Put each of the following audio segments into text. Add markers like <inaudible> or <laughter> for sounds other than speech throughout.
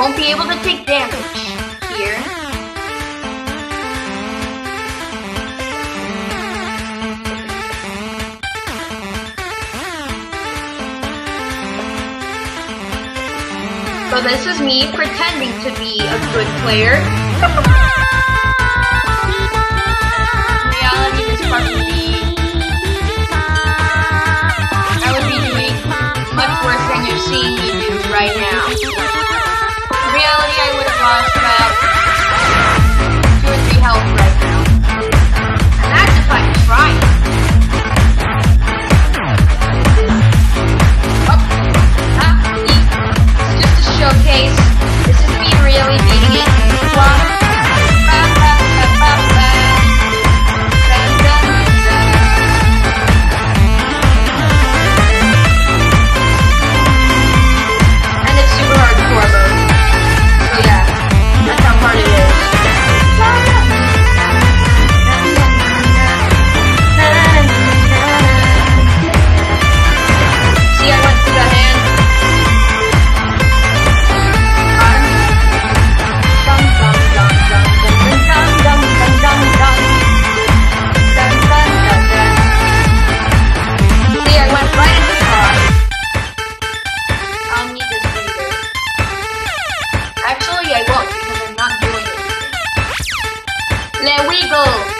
won't be able to take damage. Here. So this is me pretending to be a good player. <laughs> Reality is part de people.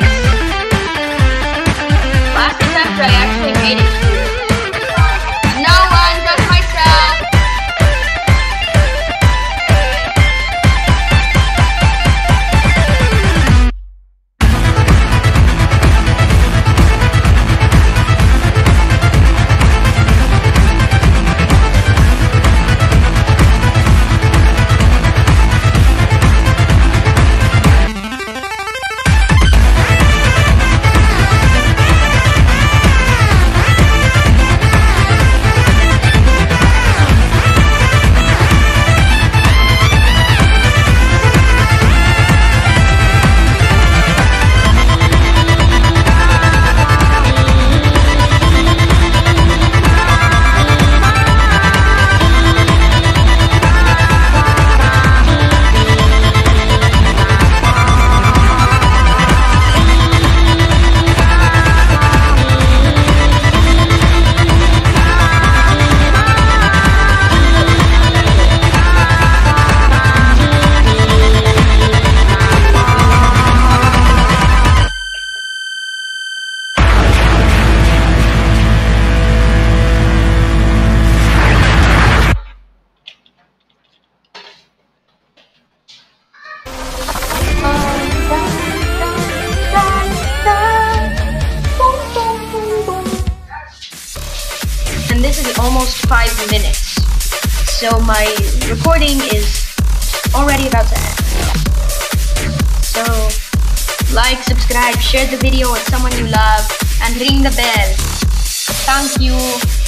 basically almost five minutes. So my recording is already about to end. So like, subscribe, share the video with someone you love, and ring the bell. Thank you.